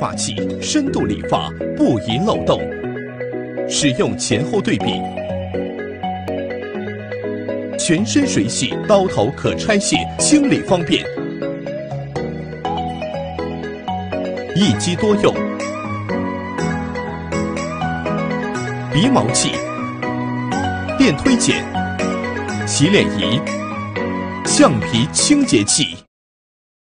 发器，深度理发不遗漏洞，使用前后对比，全身水洗，刀头可拆卸，清理方便，一机多用。鼻毛器、电推剪、洗脸仪、橡皮清洁器。